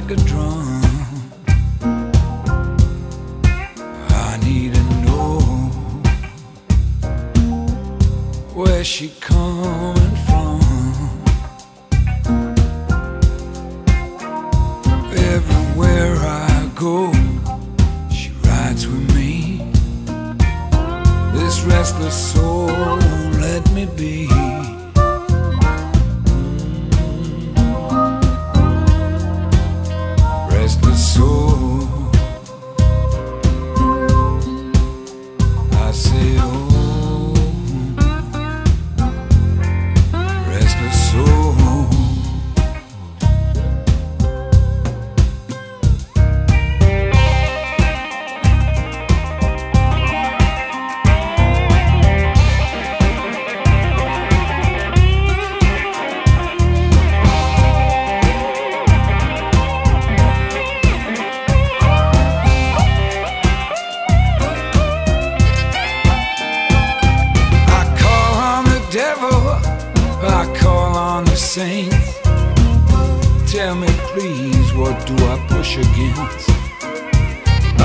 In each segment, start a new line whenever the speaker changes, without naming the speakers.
like a drum. I need to know where she coming from. Everywhere I go, she rides with me. This restless soul won't let me be. Saints. Tell me, please, what do I push against?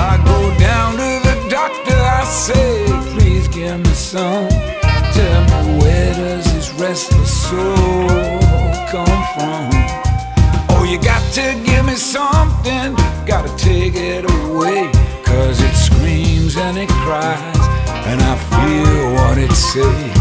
I go down to the doctor, I say, please give me some. Tell me, where does this restless soul come from? Oh, you got to give me something, gotta take it away. Cause it screams and it cries, and I feel what it says.